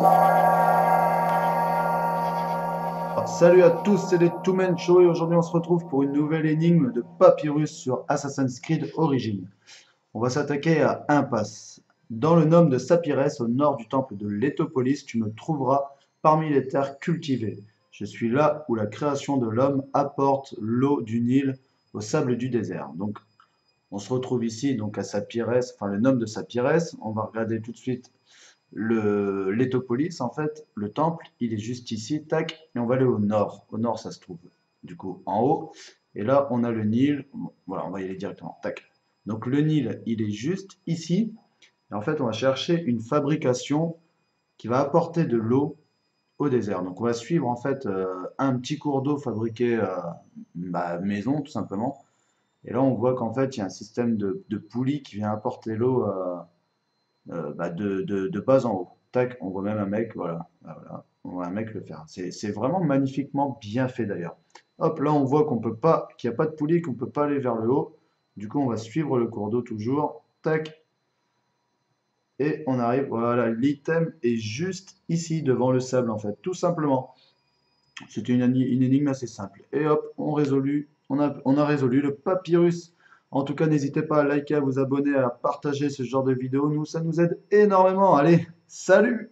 Ah, salut à tous, c'est les Two Man Show et aujourd'hui on se retrouve pour une nouvelle énigme de Papyrus sur Assassin's Creed Origins. On va s'attaquer à Impasse. Dans le nom de Sapires, au nord du temple de Létopolis, tu me trouveras parmi les terres cultivées. Je suis là où la création de l'homme apporte l'eau du Nil au sable du désert. Donc on se retrouve ici donc à Sapires, enfin le nom de Sapires. On va regarder tout de suite le Létopolis, en fait, le temple, il est juste ici, tac, et on va aller au nord. Au nord, ça se trouve, du coup, en haut. Et là, on a le Nil. Voilà, on va y aller directement, tac. Donc le Nil, il est juste ici. Et en fait, on va chercher une fabrication qui va apporter de l'eau au désert. Donc on va suivre en fait euh, un petit cours d'eau fabriqué euh, bah, maison, tout simplement. Et là, on voit qu'en fait, il y a un système de, de poulies qui vient apporter l'eau euh, euh, bah, de, de, bas en haut. Tac, on voit même un mec, voilà, bah, voilà on voit un mec le faire. C'est vraiment magnifiquement bien fait d'ailleurs. Hop, là on voit qu'on peut pas, qu'il n'y a pas de poulie, qu'on peut pas aller vers le haut. Du coup, on va suivre le cours d'eau toujours. Tac. Et on arrive, voilà, l'item est juste ici, devant le sable en fait, tout simplement. C'était une, énigme assez simple. Et hop, on, résolu, on a résolu le papyrus. En tout cas, n'hésitez pas à liker, à vous abonner, à partager ce genre de vidéos. Nous, ça nous aide énormément. Allez, salut